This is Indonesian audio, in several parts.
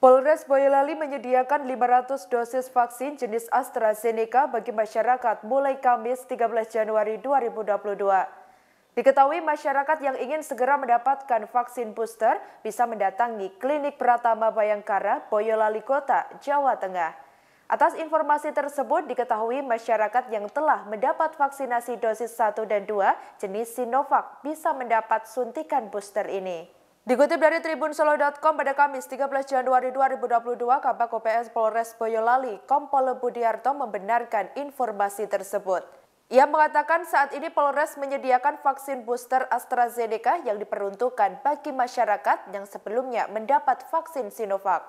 Polres Boyolali menyediakan 500 dosis vaksin jenis AstraZeneca bagi masyarakat mulai Kamis 13 Januari 2022. Diketahui masyarakat yang ingin segera mendapatkan vaksin booster bisa mendatangi Klinik Pratama Bayangkara, Boyolali Kota, Jawa Tengah. Atas informasi tersebut diketahui masyarakat yang telah mendapat vaksinasi dosis 1 dan 2 jenis Sinovac bisa mendapat suntikan booster ini. Dikutip dari tribunsolo.com pada Kamis 13 Januari 2022, Kabak OPS Polres Boyolali, Kompol Budiarto membenarkan informasi tersebut. Ia mengatakan saat ini Polres menyediakan vaksin booster AstraZeneca yang diperuntukkan bagi masyarakat yang sebelumnya mendapat vaksin Sinovac.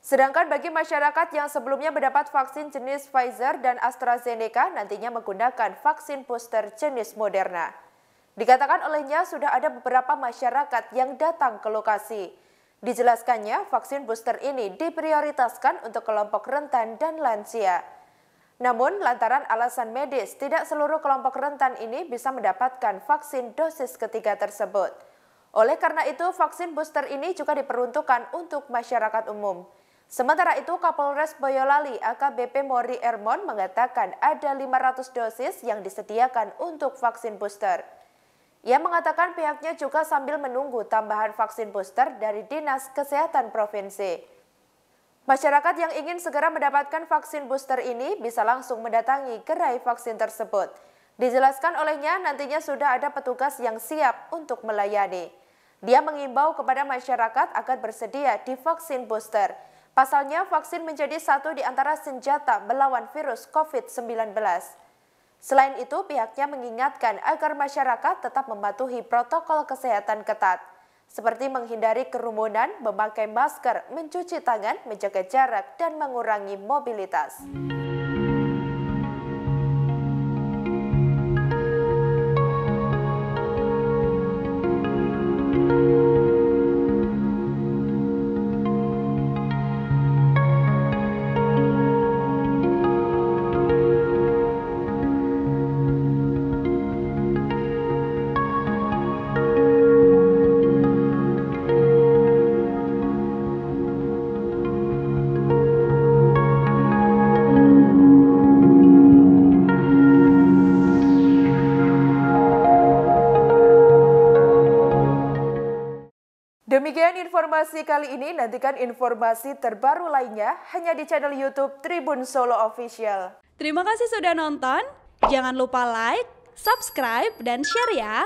Sedangkan bagi masyarakat yang sebelumnya mendapat vaksin jenis Pfizer dan AstraZeneca nantinya menggunakan vaksin booster jenis Moderna. Dikatakan olehnya sudah ada beberapa masyarakat yang datang ke lokasi. Dijelaskannya, vaksin booster ini diprioritaskan untuk kelompok rentan dan lansia. Namun, lantaran alasan medis, tidak seluruh kelompok rentan ini bisa mendapatkan vaksin dosis ketiga tersebut. Oleh karena itu, vaksin booster ini juga diperuntukkan untuk masyarakat umum. Sementara itu, Kapolres Boyolali AKBP Mori Ermon mengatakan ada 500 dosis yang disediakan untuk vaksin booster. Ia mengatakan pihaknya juga sambil menunggu tambahan vaksin booster dari Dinas Kesehatan Provinsi. Masyarakat yang ingin segera mendapatkan vaksin booster ini bisa langsung mendatangi gerai vaksin tersebut. Dijelaskan olehnya nantinya sudah ada petugas yang siap untuk melayani. Dia mengimbau kepada masyarakat agar bersedia di vaksin booster. Pasalnya vaksin menjadi satu di antara senjata melawan virus COVID-19. Selain itu, pihaknya mengingatkan agar masyarakat tetap mematuhi protokol kesehatan ketat, seperti menghindari kerumunan, memakai masker, mencuci tangan, menjaga jarak, dan mengurangi mobilitas. Demikian informasi kali ini, nantikan informasi terbaru lainnya hanya di channel YouTube Tribun Solo Official. Terima kasih sudah nonton, jangan lupa like, subscribe, dan share ya!